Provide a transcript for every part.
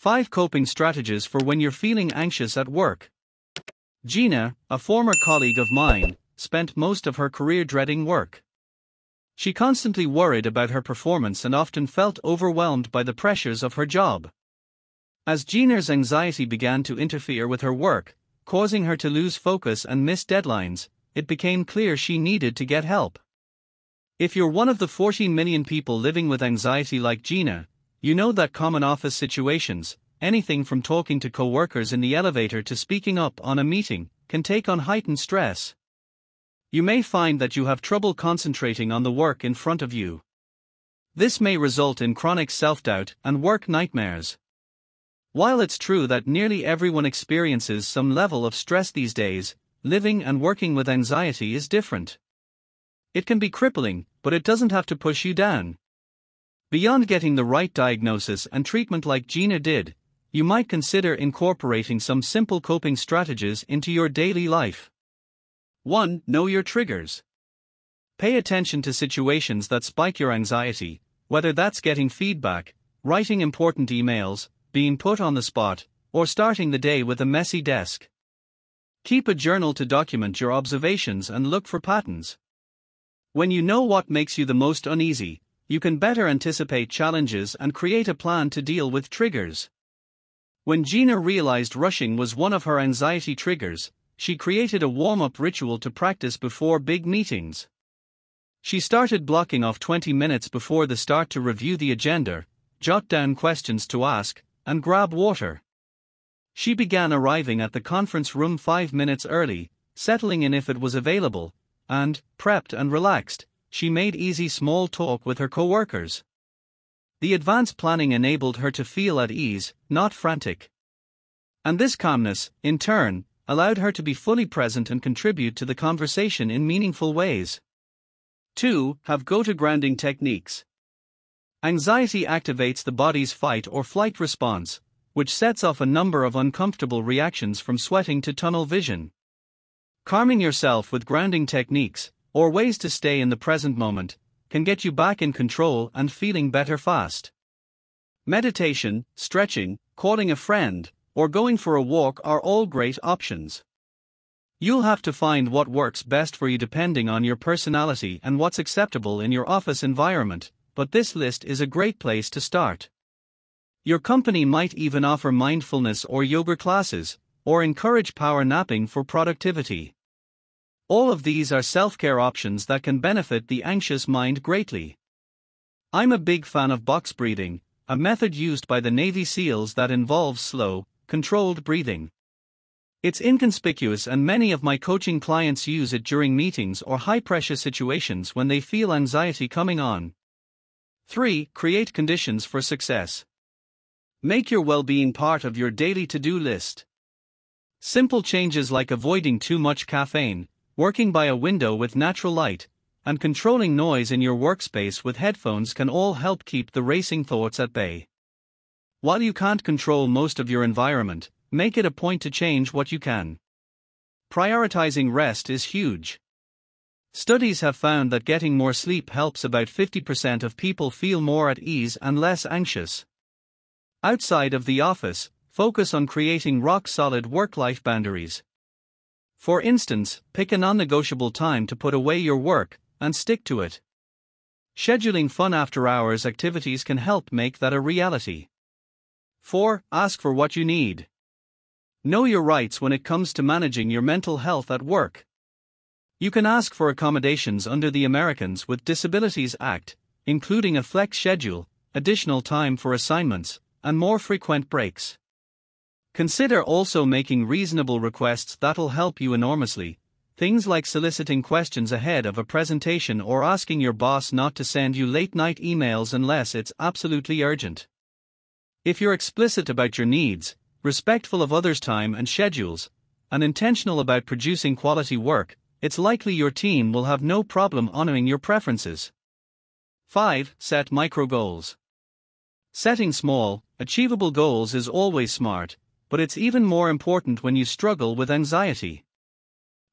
5 Coping Strategies for When You're Feeling Anxious at Work. Gina, a former colleague of mine, spent most of her career dreading work. She constantly worried about her performance and often felt overwhelmed by the pressures of her job. As Gina's anxiety began to interfere with her work, causing her to lose focus and miss deadlines, it became clear she needed to get help. If you're one of the 14 million people living with anxiety like Gina, you know that common office situations, anything from talking to coworkers in the elevator to speaking up on a meeting, can take on heightened stress. You may find that you have trouble concentrating on the work in front of you. This may result in chronic self doubt and work nightmares. While it's true that nearly everyone experiences some level of stress these days, living and working with anxiety is different. It can be crippling, but it doesn't have to push you down. Beyond getting the right diagnosis and treatment like Gina did, you might consider incorporating some simple coping strategies into your daily life. 1. Know your triggers. Pay attention to situations that spike your anxiety, whether that's getting feedback, writing important emails, being put on the spot, or starting the day with a messy desk. Keep a journal to document your observations and look for patterns. When you know what makes you the most uneasy, you can better anticipate challenges and create a plan to deal with triggers. When Gina realized rushing was one of her anxiety triggers, she created a warm up ritual to practice before big meetings. She started blocking off 20 minutes before the start to review the agenda, jot down questions to ask, and grab water. She began arriving at the conference room five minutes early, settling in if it was available, and, prepped and relaxed, she made easy small talk with her coworkers. The advanced planning enabled her to feel at ease, not frantic. And this calmness, in turn, allowed her to be fully present and contribute to the conversation in meaningful ways. 2. Have go to grounding techniques. Anxiety activates the body's fight or flight response, which sets off a number of uncomfortable reactions from sweating to tunnel vision. Calming yourself with grounding techniques, or ways to stay in the present moment, can get you back in control and feeling better fast. Meditation, stretching, calling a friend, or going for a walk are all great options. You'll have to find what works best for you depending on your personality and what's acceptable in your office environment, but this list is a great place to start. Your company might even offer mindfulness or yoga classes, or encourage power napping for productivity. All of these are self care options that can benefit the anxious mind greatly. I'm a big fan of box breathing, a method used by the Navy SEALs that involves slow, controlled breathing. It's inconspicuous, and many of my coaching clients use it during meetings or high pressure situations when they feel anxiety coming on. 3. Create conditions for success. Make your well being part of your daily to do list. Simple changes like avoiding too much caffeine, working by a window with natural light, and controlling noise in your workspace with headphones can all help keep the racing thoughts at bay. While you can't control most of your environment, make it a point to change what you can. Prioritizing rest is huge. Studies have found that getting more sleep helps about 50% of people feel more at ease and less anxious. Outside of the office, focus on creating rock solid work life boundaries. For instance, pick a non negotiable time to put away your work and stick to it. Scheduling fun after hours activities can help make that a reality. 4. Ask for what you need. Know your rights when it comes to managing your mental health at work. You can ask for accommodations under the Americans with Disabilities Act, including a flex schedule, additional time for assignments, and more frequent breaks. Consider also making reasonable requests that'll help you enormously. Things like soliciting questions ahead of a presentation or asking your boss not to send you late night emails unless it's absolutely urgent. If you're explicit about your needs, respectful of others' time and schedules, and intentional about producing quality work, it's likely your team will have no problem honoring your preferences. 5. Set micro goals. Setting small, achievable goals is always smart, but it's even more important when you struggle with anxiety.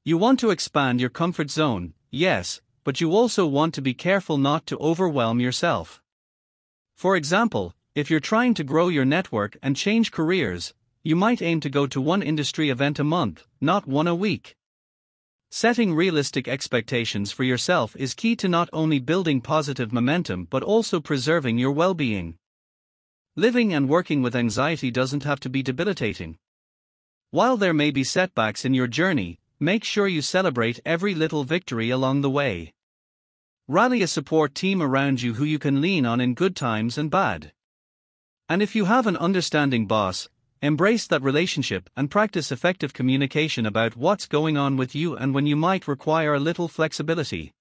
You want to expand your comfort zone, yes, but you also want to be careful not to overwhelm yourself. For example, If you're trying to grow your network and change careers, you might aim to go to one industry event a month, not one a week. Setting realistic expectations for yourself is key to not only building positive momentum but also preserving your well being. Living and working with anxiety doesn't have to be debilitating. While there may be setbacks in your journey, make sure you celebrate every little victory along the way. Rally a support team around you who you can lean on in good times and bad. And if you have an understanding boss, embrace that relationship and practice effective communication about what's going on with you and when you might require a little flexibility.